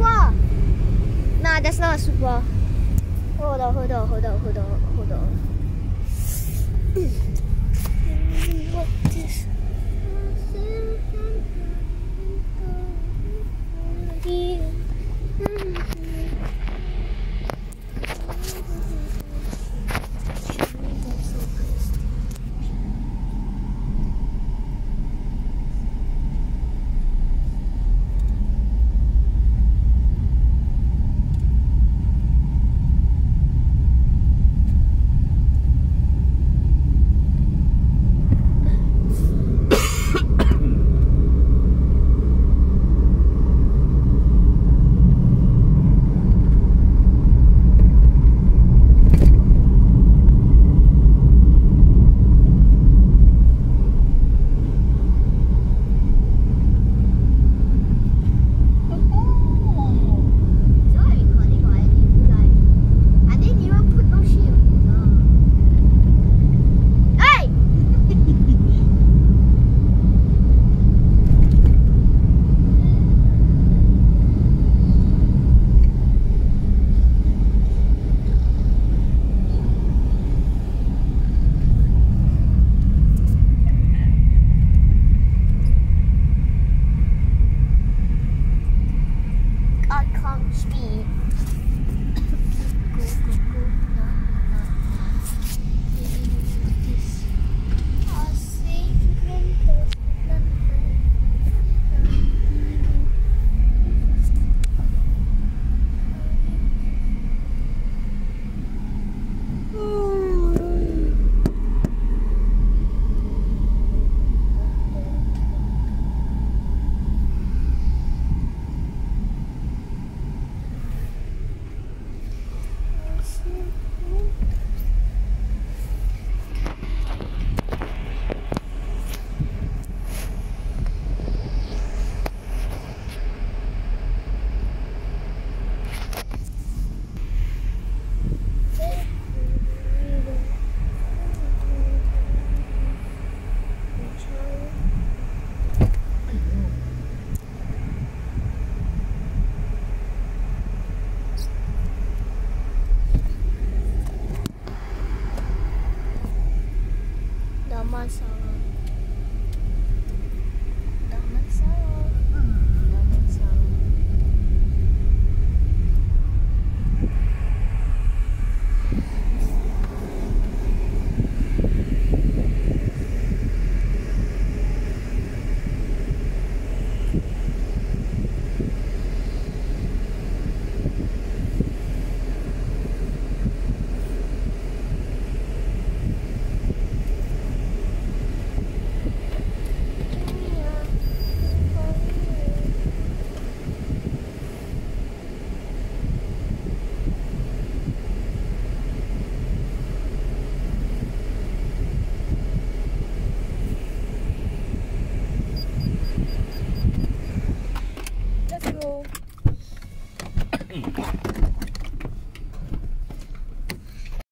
No, Nah, that's not a super. Hold on, hold on, hold on, hold on, hold on. Salah.